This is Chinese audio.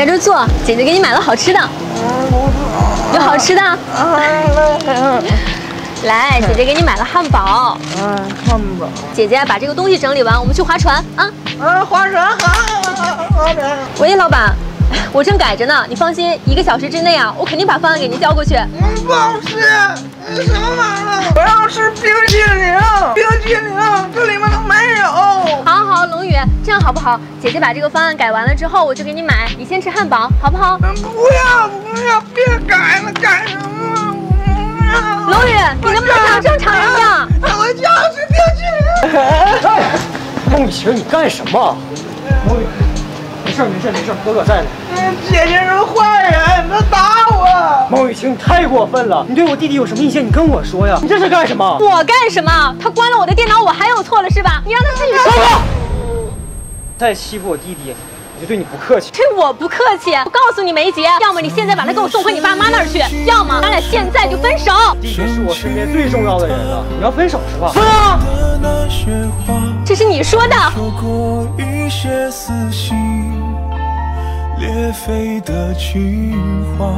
在这坐，姐姐给你买了好吃的。有好吃的。来，姐姐给你买了汉堡。嗯，汉堡。姐姐把这个东西整理完，我们去划船啊。啊，划船好，划船。喂，老板，我正改着呢，你放心，一个小时之内啊，我肯定把方案给您交过去。嗯，不好吃，什么玩意儿？我要吃冰淇淋，冰淇淋，这样好不好？姐姐把这个方案改完了之后，我就给你买。你先吃汉堡，好不好？嗯，不要不要，别改了，改什么？龙宇，你能不能像正常人一样？我就要吃冰淇淋。孟雨晴，你干什么？孟雨，没事没事没事，哥哥在呢。嗯，姐姐是坏人，她打我。孟雨晴，你太过分了！你对我弟弟有什么意见？你跟我说呀！你这是干什么？我干什么？他关了我的电脑，我还有错了是吧？你让他自己说。再欺负我弟弟，我就对你不客气。对我不客气？我告诉你梅姐，要么你现在把他给我送回你爸妈那儿去，要么咱俩现在就分手。弟弟是我身边最重要的人了，你要分手是吧？分啊！这是你说的。说过一些撕心裂肺的情话。